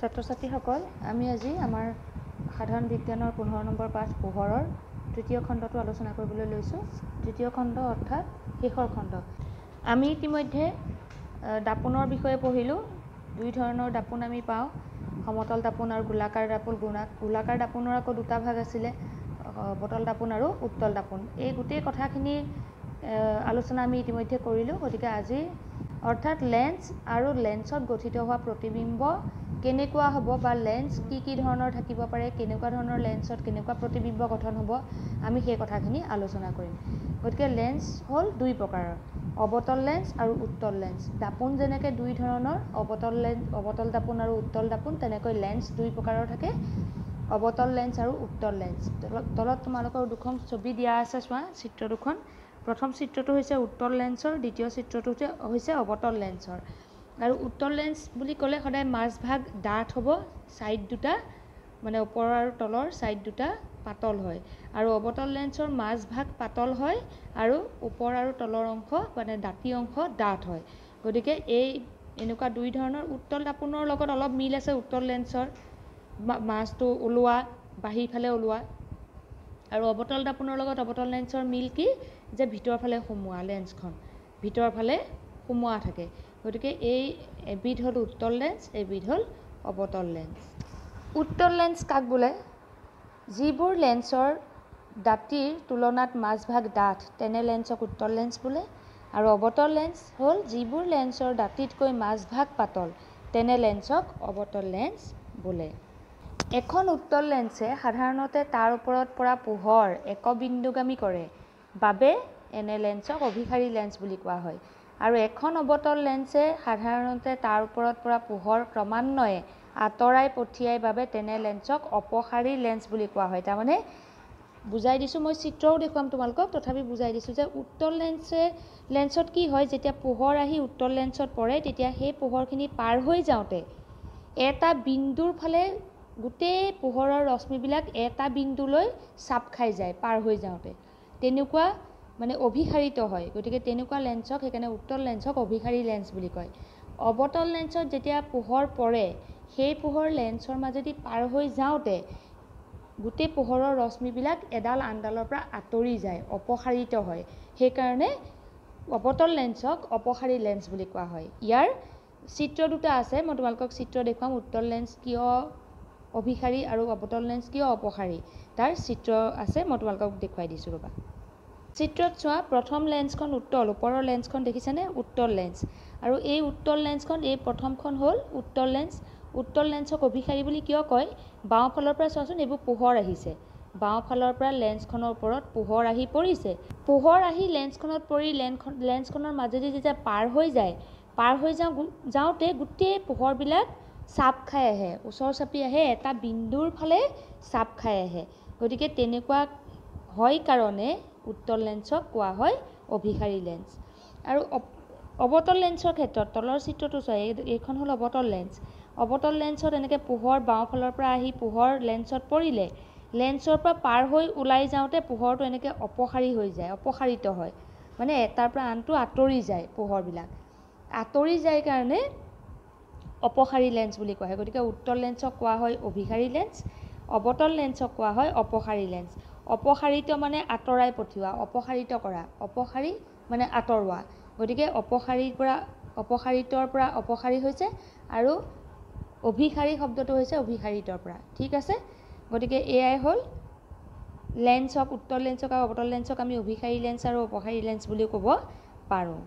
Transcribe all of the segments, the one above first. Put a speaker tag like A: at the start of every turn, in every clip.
A: ছাত্ৰ ছাত্ৰীসকল আমি আজি আমাৰ সাধাৰণ বিজ্ঞানৰ পোন্ধৰ নম্বৰ পাঠ পোহৰৰ তৃতীয় খণ্ডটো আলোচনা কৰিবলৈ লৈছোঁ। তৃতীয় খণ্ড অৰ্থাৎ শেষৰ খণ্ড। আমি ইতিমধ্যে দাপোনৰ বিষয়ে পঢ়িলোঁ। দুই ধৰণৰ দাপোন আমি পাওঁ। সমতল দাপোন আৰু গোলাকাৰ দাপোন গোলা গোলাকাৰ দাপোনৰ আকৌ দুটা ভাগ আছিলে অৱতল দাপোন আৰু উত্তল দাপোন। এই গোটেই কথাখিনি আলোচনা আমি ইতিমধ্যে কৰিলোঁ। গতিকে আজি অৰ্থাৎ লেন্স আৰু লেন্সত গঠিত হোৱা প্ৰতিবিম্ব কেনেকুৱা হ'ব বা লেন্স কি কি ধৰণৰ থাকিব পাৰে কেনেকুৱা ধৰণৰ লেন্সত কেনেকুৱা প্ৰতিবিম্ব গঠন হ'ব আমি সেই কথাখিনি আলোচনা কৰিম। গতিকে লেন্স হ'ল দুই প্ৰকাৰৰ অৱতল লেন্স আৰু উত্তল লেন্স দাপোন যেনেকৈ দুই ধৰণৰ অৱতল লেন্স অৱতল দাপোন আৰু উত্তল দাপোন তেনেকৈ লেন্স দুই প্ৰকাৰৰ থাকে অৱতল লেন্স আৰু উত্তল লেন্স তলত তোমালোকৰ দুখন ছবি দিয়া আছে চোৱা চিত্ৰ দুখন। প্ৰথম চিত্ৰটো হৈছে উত্তল লেন্সৰ দ্বিতীয় চিত্ৰটো হৈছে অৱতল লেন্সৰ আৰু উত্তল লেন্স বুলি ক'লে সদায় মাজভাগ ডাঠ হ'ব ছাইড দুটা মানে ওপৰৰ আৰু তলৰ ছাইড দুটা পাতল হয়। আৰু অৱতল লেন্সৰ মাজভাগ পাতল হয় আৰু ওপৰ আৰু তলৰ অংশ মানে দাঁতি অংশ ডাঠ হয়। গতিকে এই এনেকুৱা দুই ধৰণৰ উত্তল দাপোনৰ লগত অলপ মিল আছে উত্তল লেন্সৰ। মাজটো ওলোৱা বাহিৰ ফালে ওলোৱা। আৰু অৱতল দাপোনৰ লগত অৱতল লেন্সৰ মিল কি? যে ভিতৰৰ ফালে সোমোৱা লেন্সখন। ভিতৰৰ ফালে সোমোৱা থাকে। গতিকে এই এবিধ হ'ল উত্তল লেন্স এবিধ হ'ল অৱতল লেন্স উত্তল লেন্স কাক বোলে? যিবোৰ লেন্সৰ দাঁতিৰ তুলনাত মাজভাগ ডাঠ তেনে লেন্সক উত্তল লেন্স বোলে। আৰু অৱতল লেন্স হ'ল যিবোৰ লেন্সৰ দাঁতিতকৈ মাজভাগ পাতল তেনে লেন্সক অৱতল লেন্স বোলে। এখন উত্তল লেন্সে সাধাৰণতে তাৰ ওপৰত পৰা পোহৰ একবিন্দুগামী কৰে। বাবে এনে লেন্সক অভিসাৰী লেন্স বুলি কোৱা হয়। আৰু এখন অৱতল লেন্সে সাধাৰণতে তাৰ ওপৰত পৰা পোহৰ ক্ৰমান্বয়ে আঁতৰাই পঠিয়াই বাবে তেনে লেন্সক অপসাৰী লেন্স বুলি কোৱা হয়। তাৰমানে বুজাই দিছোঁ মই চিত্ৰও দেখুৱাম তোমালোকক তথাপি বুজাই দিছোঁ যে উত্তল লেন্সে লেন্সত কি হয় যেতিয়া পোহৰ আহি উত্তল লেন্সত পৰে তেতিয়া সেই পোহৰখিনি পাৰ হৈ যাওঁতে এটা বিন্দুৰ ফালে গোটেই পোহৰৰ ৰশ্মিবিলাক এটা বিন্দুলৈ চাপ খাই যায় পাৰ হৈ যাওঁতে। তেনেকুৱা মানে অভিসাৰিত হয়। গতিকে তেনেকুৱা লেন্সক সেইকাৰণে উত্তল লেন্সক অভিসাৰী লেন্স বুলি কয়। অৱতল লেন্সত যেতিয়া পোহৰ পৰে সেই পোহৰ লেন্সৰ মাজেদি পাৰ হৈ যাওঁতে গোটেই পোহৰৰ ৰশ্মিবিলাক এডাল আনডালৰ পৰা আঁতৰি যায় অপসাৰিত হয়। সেইকাৰণে অৱতল লেন্সক অপসাৰী লেন্স বুলি কোৱা হয়। ইয়াৰ চিত্ৰ দুটা আছে মই তোমালোকক চিত্ৰ দেখুৱাম উত্তল লেন্স কিয় অভিসাৰী আৰু অৱতল লেন্স কিয় অপসাৰী। তাৰ চিত্ৰ আছে মই তোমালোকক দেখুৱাই দিছোঁ ৰ'বা। চিত্ৰত চোৱা প্ৰথম লেন্সখন উত্তল ওপৰৰ লেন্সখন দেখিছেনে? উত্তল লেন্স। আৰু এই উত্তল লেন্সখন এই প্ৰথমখন হ'ল উত্তল লেন্স। উত্তল লেন্সক অভিসাৰী বুলি কিয় কয়? বাওঁফালৰ পৰা চোৱাচোন এইবোৰ পোহৰ আহিছে। বাওঁফালৰ পৰা লেন্সখনৰ ওপৰত পোহৰ আহি পৰিছে। পোহৰ আহি লেন্সখনত পৰি লেন্সখন লেন্সখনৰ মাজেদি যেতিয়া পাৰ হৈ যায় পাৰ হৈ যাওঁ যাওঁতে গোটেই পোহৰবিলাক চাপ খাই আহে। ওচৰ চাপি আহে এটা বিন্দুৰ ফালে চাপ খাই আহে। গতিকে তেনেকুৱা হয় কাৰণে উত্তল লেন্সক কোৱা হয় অভিসাৰী লেন্স। আৰু অৱতল লেন্সৰ ক্ষেত্ৰত তলৰ চিত্ৰটো চোৱা এইখন হ'ল অৱতল লেন্স। অৱতল লেন্সত এনেকৈ পোহৰ বাওঁফালৰ পৰা আহি পোহৰ লেন্সত পৰিলে লেন্সৰ পৰা পাৰ হৈ ওলাই যাওঁতে পোহৰটো এনেকৈ অপসাৰী হৈ যায় অপসাৰিত হয়। মানে এটাৰ পৰা আনটো আঁতৰি যায় পোহৰবিলাক। আঁতৰি যায় কাৰণে অপসাৰী লেন্স বুলি কোৱা হয়। গতিকে উত্তল লেন্সক কোৱা হয় অভিসাৰী লেন্স অৱতল লেন্সক কোৱা হয় অপসাৰী লেন্স। অপসাৰিত মানে আঁতৰাই পঠিওৱা অপসাৰিত কৰা অপসাৰী মানে আঁতৰোৱা। গতিকে অপসাৰীৰ পৰা অপসাৰিতৰ পৰা অপসাৰী হৈছে আৰু অভিসাৰী শব্দটো হৈছে অভিসাৰিতৰ পৰা। ঠিক আছে? গতিকে এয়াই হ'ল লেন্সক উত্তল লেন্সক আৰু অৱতল লেন্সক আমি অভিসাৰী লেন্স আৰু অপসাৰী লেন্স বুলিও ক'ব পাৰোঁ।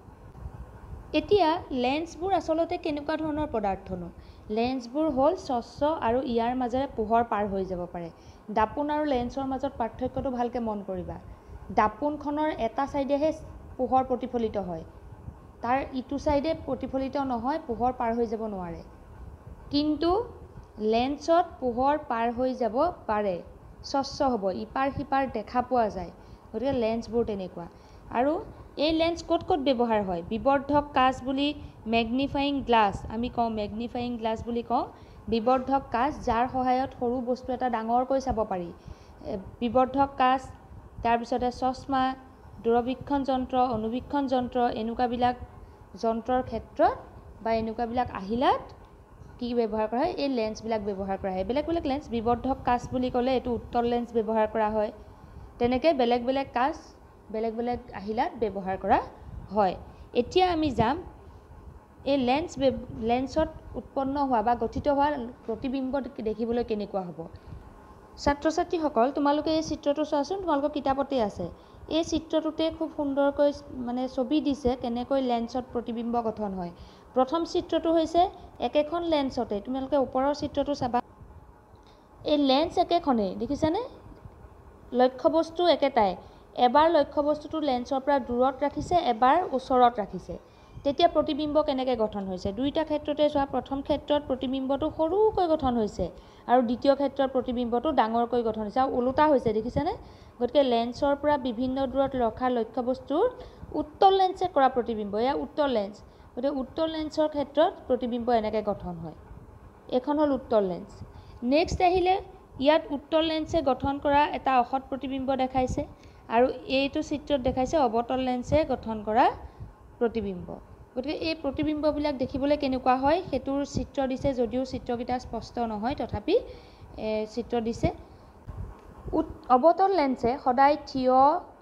A: এতিয়া লেন্সবোৰ আচলতে কেনেকুৱা ধৰণৰ পদাৰ্থনো? লেন্সবোৰ হ'ল স্বচ্ছ আৰু ইয়াৰ মাজেৰে পোহৰ পাৰ হৈ যাব পাৰে। দাপোন আৰু লেন্সৰ মাজত পাৰ্থক্যটো ভালকৈ মন কৰিবা। দাপোনখনৰ এটা ছাইডেহে পোহৰ প্ৰতিফলিত হয়। তাৰ ইটো ছাইডে প্ৰতিফলিত নহয় পোহৰ পাৰ হৈ যাব নোৱাৰে। কিন্তু লেন্সত পোহৰ পাৰ হৈ যাব পাৰে। স্বচ্ছ হ'ব ইপাৰ সিপাৰ দেখা পোৱা যায়। গতিকে লেন্সবোৰ তেনেকুৱা। আৰু এই লেন্স ক'ত ক'ত ব্যৱহাৰ হয়? বিবৰ্ধক কাঁচ বুলি মেগনিফাইং গ্লাছ আমি কওঁ মেগনিফাইং গ্লাছ বুলি কওঁ বিবৰ্ধক কাঁচ যাৰ সহায়ত সৰু বস্তু এটা ডাঙৰকৈ চাব পাৰি। বিবৰ্ধক কাঁচ তাৰপিছতে চশমা দূৰবীক্ষণ যন্ত্ৰ অনুবীক্ষণ যন্ত্ৰ এনেকুৱাবিলাক যন্ত্ৰৰ ক্ষেত্ৰত বা এনেকুৱাবিলাক আহিলাত কি ব্যৱহাৰ কৰা হয়? এই লেন্সবিলাক ব্যৱহাৰ কৰা হয়। বেলেগ বেলেগ লেন্স বিবৰ্ধক কাঁচ বুলি ক'লে এইটো উত্তল লেন্স ব্যৱহাৰ কৰা হয়। তেনেকৈ বেলেগ বেলেগ কাঁচ বেলেগ বেলেগ আহিলাত ব্যৱহাৰ কৰা হয়। এতিয়া আমি যাম। এই লেন্স লেন্সত উৎপন্ন হোৱা বা গঠিত হোৱা প্ৰতিবিম্ব দেখিবলৈ কেনেকুৱা হ'ব? ছাত্ৰ ছাত্ৰীসকল তোমালোকে এই চিত্ৰটো চোৱাচোন তোমালোকৰ কিতাপতেই আছে। এই চিত্ৰটোতে খুব সুন্দৰকৈ মানে ছবি দিছে কেনেকৈ লেন্সত প্ৰতিবিম্ব গঠন হয়। প্ৰথম চিত্ৰটো হৈছে একেখন লেন্সতে তোমালোকে ওপৰৰ চিত্ৰটো চাবা। এই লেন্স একেখনেই দেখিছানে? লক্ষ্যবস্তু একেটাই। এবাৰ লক্ষ্যবস্তুটো লেন্সৰ পৰা দূৰত ৰাখিছে এবাৰ ওচৰত ৰাখিছে। তেতিয়া প্ৰতিবিম্ব কেনেকৈ গঠন হৈছে? দুইটা ক্ষেত্ৰতে চোৱা প্ৰথম ক্ষেত্ৰত প্ৰতিবিম্বটো সৰুকৈ গঠন হৈছে আৰু দ্বিতীয় ক্ষেত্ৰত প্ৰতিবিম্বটো ডাঙৰকৈ গঠন হৈছে। আৰু ওলোটা হৈছে দেখিছেনে? গতিকে লেন্সৰ পৰা বিভিন্ন দূৰত ৰখা লক্ষ্যবস্তুৰ উত্তল লেন্সে কৰা প্ৰতিবিম্ব। এয়া উত্তল লেন্স। গতিকে উত্তল লেন্সৰ ক্ষেত্ৰত প্ৰতিবিম্ব এনেকৈ গঠন হয়। এইখন হ'ল উত্তল লেন্স। নেক্সট আহিলে ইয়াত উত্তল লেন্সে গঠন কৰা এটা অসৎ প্ৰতিবিম্ব দেখাইছে। আৰু এইটো চিত্ৰত দেখাইছে অৱতল লেন্সে গঠন কৰা প্ৰতিবিম্ব। গতিকে এই প্ৰতিবিম্ববিলাক দেখিবলৈ কেনেকুৱা হয় সেইটোৰ চিত্ৰ দিছে যদিও চিত্ৰকেইটা স্পষ্ট নহয় তথাপি চিত্ৰ দিছে। অৱতল লেন্সে সদায় থিয়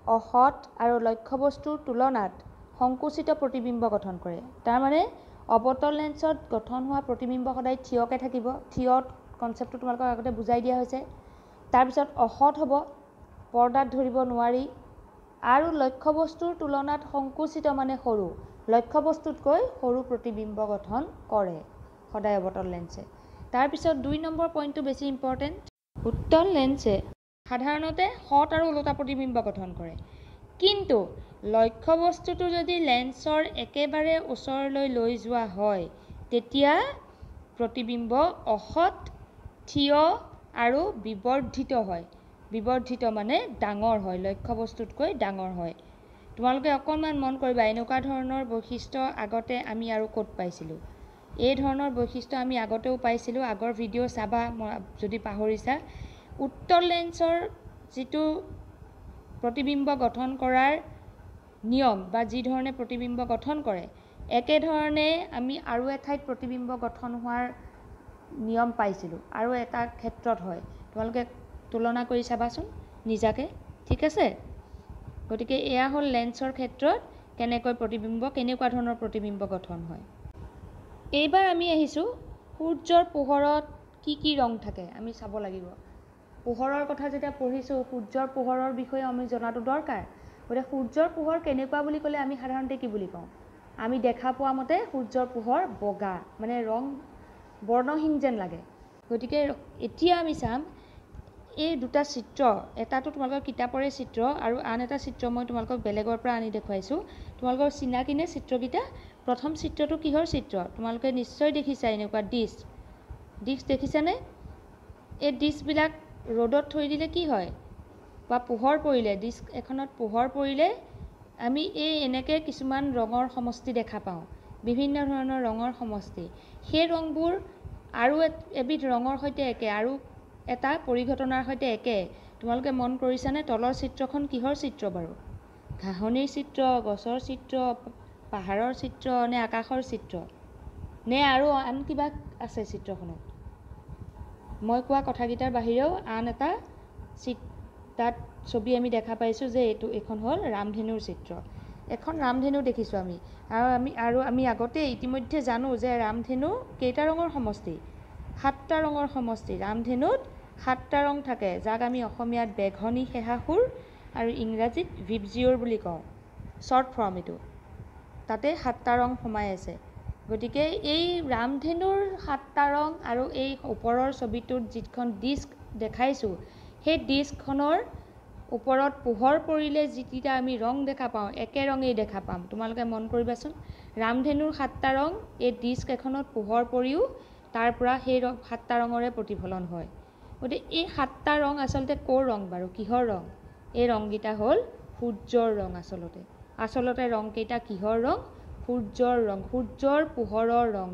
A: অসৎ আৰু লক্ষ্যবস্তুৰ তুলনাত সংকুচিত প্ৰতিবিম্ব গঠন কৰে। তাৰমানে অৱতল লেন্সত গঠন হোৱা প্ৰতিবিম্ব সদায় থিয়কৈ থাকিব। থিয় কনচেপ্টটো তোমালোকক আগতে বুজাই দিয়া হৈছে। তাৰপিছত অসৎ হ'ব পৰ্দাত ধৰিব নোৱাৰি আৰু লক্ষ্যবস্তুৰ তুলনাত সংকুচিত মানে সৰু। লক্ষ্যবস্তুতকৈ সৰু প্ৰতিবিম্ব গঠন কৰে সদায় অৱতল লেন্সে। তাৰপিছত দুই নম্বৰ পইণ্টটো বেছি ইম্পৰ্টেণ্ট উত্তল লেন্সে সাধাৰণতে সৎ আৰু ওলোটা প্ৰতিবিম্ব গঠন কৰে। কিন্তু লক্ষ্যবস্তুটো যদি লেন্সৰ একেবাৰে ওচৰলৈ লৈ যোৱা হয় তেতিয়া প্ৰতিবিম্ব অসৎ থিয় আৰু বিবৰ্ধিত হয়। বিবৰ্ধিত মানে ডাঙৰ হয় লক্ষ্যবস্তুতকৈ ডাঙৰ হয়। তোমালোকে অকণমান মন কৰিবা এনেকুৱা ধৰণৰ বৈশিষ্ট্য আগতে আমি আৰু ক'ত পাইছিলোঁ? এই ধৰণৰ বৈশিষ্ট্য আমি আগতেও পাইছিলোঁ। আগৰ ভিডিঅ' চাবা যদি পাহৰিছা। উত্তল লেন্সৰ যিটো প্ৰতিবিম্ব গঠন কৰাৰ নিয়ম বা যি ধৰণে প্ৰতিবিম্ব গঠন কৰে একেধৰণে আমি আৰু এঠাইত প্ৰতিবিম্ব গঠন হোৱাৰ নিয়ম পাইছিলোঁ। আৰু এটা ক্ষেত্ৰত হয়। তোমালোকে তুলনা কৰি চাবাচোন নিজাকৈ ঠিক আছে? গতিকে এয়া হ'ল লেন্সৰ ক্ষেত্ৰত কেনেকৈ প্ৰতিবিম্ব কেনেকুৱা ধৰণৰ প্ৰতিবিম্ব গঠন হয়। এইবাৰ আমি আহিছোঁ সূৰ্যৰ পোহৰত কি কি ৰং থাকে আমি চাব লাগিব। পোহৰৰ কথা যেতিয়া পঢ়িছোঁ সূৰ্যৰ পোহৰৰ বিষয়ে আমি জনাটো দৰকাৰ। গতিকে সূৰ্যৰ পোহৰ কেনেকুৱা বুলি ক'লে আমি সাধাৰণতে কি বুলি কওঁ? আমি দেখা পোৱা মতে সূৰ্যৰ পোহৰ বগা মানে ৰং বৰ্ণহীন যেন লাগে। গতিকে এতিয়া আমি চাম এই দুটা চিত্ৰ এটাটো তোমালোকৰ কিতাপৰে চিত্ৰ আৰু আন এটা চিত্ৰ মই তোমালোকক বেলেগৰ পৰা আনি দেখুৱাইছোঁ। তোমালোকৰ চিনাকি নে চিত্ৰকেইটা প্ৰথম চিত্ৰটো কিহৰ চিত্ৰ? তোমালোকে নিশ্চয় দেখিছা এনেকুৱা ডিছ। ডিছ দেখিছানে? এই ডিছবিলাক ৰ'দত থৈ দিলে কি হয়? বা পোহৰ পৰিলে? ডিছ এখনত পোহৰ পৰিলে আমি এই এনেকৈ কিছুমান ৰঙৰ সমষ্টি দেখা পাওঁ। বিভিন্ন ধৰণৰ ৰঙৰ সমষ্টি। সেই ৰংবোৰ আৰু এবিধ ৰঙৰ সৈতে একে আৰু এটা পৰিঘটনাৰ সৈতে একে। তোমালোকে মন কৰিছানে তলৰ চিত্ৰখন কিহৰ চিত্ৰ বাৰু? ঘাঁহনিৰ চিত্ৰ গছৰ চিত্ৰ পাহাৰৰ চিত্ৰ নে আকাশৰ চিত্ৰ? নে আৰু আন কিবা আছে চিত্ৰখনত? মই কোৱা কথাকেইটাৰ বাহিৰেও আন এটা চিত তাত ছবি আমি দেখা পাইছোঁ যে এইটো এইখন হ'ল ৰামধেনুৰ চিত্ৰ। এখন ৰামধেনু দেখিছোঁ আমি। আৰু আমি আৰু আমি আগতে ইতিমধ্যে জানো যে ৰামধেনু কেইটা ৰঙৰ সমষ্টি? সাতটা ৰঙৰ সমষ্টি। ৰামধেনুত সাতটা ৰং থাকে যাক আমি অসমীয়াত বেঘনী সেহাসুৰ আৰু ইংৰাজীত ভিপজিঅ'ৰ বুলি কওঁ। শ্বৰ্ট ফৰ্ম এইটো। তাতে সাতটা ৰং সোমাই আছে। গতিকে এই ৰামধেনুৰ সাতটা ৰং আৰু এই ওপৰৰ ছবিটোত যিখন ডিস্ক দেখাইছোঁ সেই ডিস্কখনৰ ওপৰত পোহৰ পৰিলে যিকেইটা আমি ৰং দেখা পাওঁ একে ৰঙেই দেখা পাম। তোমালোকে মন কৰিবাচোন। ৰামধেনুৰ সাতটা ৰং এই ডিস্ক এখনত পোহৰ পৰিও তাৰ পৰা সেই ৰং সাতটা ৰঙৰে প্ৰতিফলন হয়। গতিকে এই সাতটা ৰং আচলতে ক'ৰ ৰং বাৰু? কিহৰ ৰং? এই ৰংকেইটা হ'ল সূৰ্যৰ ৰং আচলতে। আচলতে ৰংকেইটা কিহৰ ৰং? সূৰ্যৰ ৰং সূৰ্যৰ পোহৰৰ ৰং।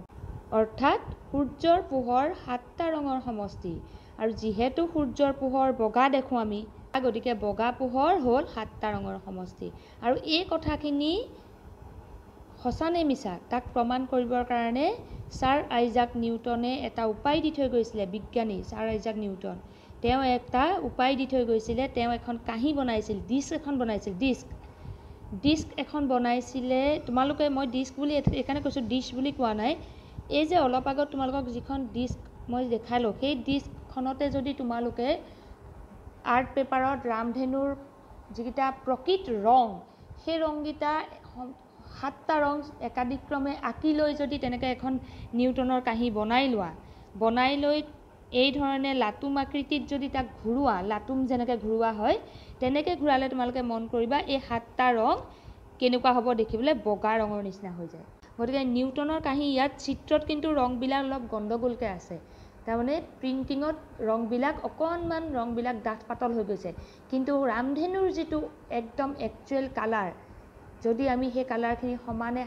A: অৰ্থাৎ সূৰ্যৰ পোহৰ সাতটা ৰঙৰ সমষ্টি। আৰু যিহেতু সূৰ্যৰ পোহৰ বগা দেখোঁ আমি গতিকে বগা পোহৰ হ'ল সাতটা ৰঙৰ সমষ্টি। আৰু এই কথাখিনি সঁচা নে মিছা তাক প্ৰমাণ কৰিবৰ কাৰণে ছাৰ আইজাক নিউটনে এটা উপায় দি থৈ গৈছিলে বিজ্ঞানী ছাৰ আইজাক নিউটন। তেওঁ এটা উপায় দি থৈ গৈছিলে তেওঁ এখন কাঁহী বনাইছিল ডিস্ক এখন বনাইছিল ডিস্ক। ডিস্ক এখন বনাইছিলে তোমালোকে মই ডিস্ক বুলি এইকাৰণে কৈছোঁ ডিছ বুলি কোৱা নাই। এই যে অলপ আগত তোমালোকক যিখন ডিস্ক মই দেখালোঁ সেই ডিস্কখনতে যদি তোমালোকে আৰ্ট পেপাৰত ৰামধেনুৰ যিকেইটা প্ৰকৃত ৰং সেই ৰংকেইটা সাতটা ৰং একাদিক্ৰমে আঁকি লৈ যদি তেনেকৈ এখন নিউটনৰ কাঁহী বনাই লোৱা বনাই লৈ এই ধৰণে লাটুম আকৃতিত যদি তাক ঘূৰোৱা লাটুম যেনেকৈ ঘূৰোৱা হয় তেনেকৈ ঘূৰালে তোমালোকে মন কৰিবা এই সাতটা ৰং কেনেকুৱা হ'ব দেখিবলৈ বগা ৰঙৰ নিচিনা হৈ যায়। গতিকে নিউটনৰ কাঁহী ইয়াত চিত্ৰত কিন্তু ৰংবিলাক অলপ গণ্ডগোলকৈ আছে। তাৰমানে প্ৰিণ্টিঙত ৰংবিলাক অকণমান ৰংবিলাক ডাঠ পাতল হৈ গৈছে। কিন্তু ৰামধেনুৰ যিটো একদম একচুৱেল কালাৰ যদি আমি সেই কালাৰখিনি সমানে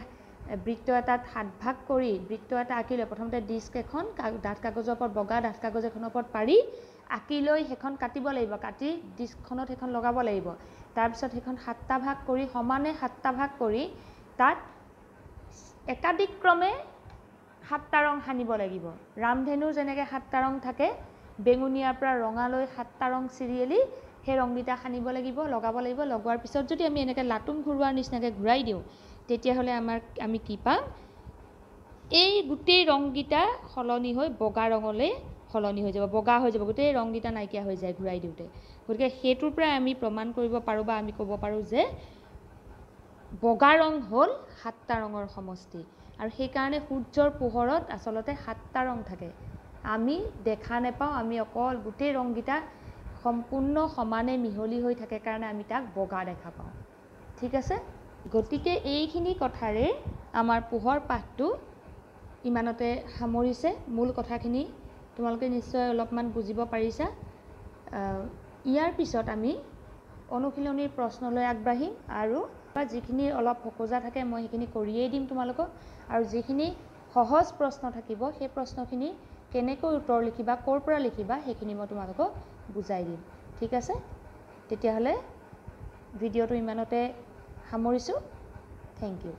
A: বৃত্ত এটাত সাত ভাগ কৰি বৃত্ত এটা আঁকি লৈ প্ৰথমতে ডিস্ক এখন ডাঠ কাগজৰ ওপৰত বগা ডাঠ কাগজ এখনৰ ওপৰত পাৰি আঁকি লৈ সেইখন কাটিব লাগিব কাটি ডিস্কখনত সেইখন লগাব লাগিব। তাৰপিছত সেইখন সাতটা ভাগ কৰি সমানে সাতটা ভাগ কৰি তাত একাদিক্ৰমে সাতটা ৰং সানিব লাগিব। ৰামধেনুৰ যেনেকৈ সাতটা ৰং থাকে বেঙুনীয়াৰ পৰা ৰঙালৈ সাতটা ৰং চিৰিয়েলি সেই ৰংকেইটা সানিব লাগিব লগাব লাগিব। লগোৱাৰ পিছত যদি আমি এনেকৈ লাটুম ঘূৰোৱাৰ নিচিনাকৈ ঘূৰাই দিওঁ তেতিয়াহ'লে আমাৰ আমি কি পাম? এই গোটেই ৰংকেইটা সলনি হৈ বগা ৰঙলৈ সলনি হৈ যাব বগা হৈ যাব। গোটেই ৰংকেইটা নাইকিয়া হৈ যায় ঘূৰাই দিওঁতে। গতিকে সেইটোৰ পৰাই আমি প্ৰমাণ কৰিব পাৰোঁ বা আমি ক'ব পাৰোঁ যে বগা ৰং হ'ল সাতটা ৰঙৰ সমষ্টি। আৰু সেইকাৰণে সূৰ্যৰ পোহৰত আচলতে সাতটা ৰং থাকে। আমি দেখা নাপাওঁ আমি অকল গোটেই ৰংকেইটা সম্পূৰ্ণ সমানে মিহলি হৈ থাকে কাৰণে আমি তাক বগা দেখা পাওঁ। ঠিক আছে? গতিকে এইখিনি কথাৰে আমাৰ পোহৰ পাঠটো ইমানতে সামৰিছে। মূল কথাখিনি তোমালোকে নিশ্চয় অলপমান বুজিব পাৰিছা। ইয়াৰ পিছত আমি অনুশীলনীৰ প্ৰশ্নলৈ আগবাঢ়িম আৰু যিখিনি অলপ সকোজা থাকে মই সেইখিনি কৰিয়েই দিম তোমালোকক। আৰু যিখিনি সহজ প্ৰশ্ন থাকিব সেই প্ৰশ্নখিনি কেনেকৈ উত্তৰ লিখিবা ক'ৰ পৰা লিখিবা সেইখিনি মই তোমালোকক বুজাই দিম। ঠিক আছে? তেতিয়াহ'লে ভিডিঅ'টো ইমানতে সামৰিছোঁ। Thank U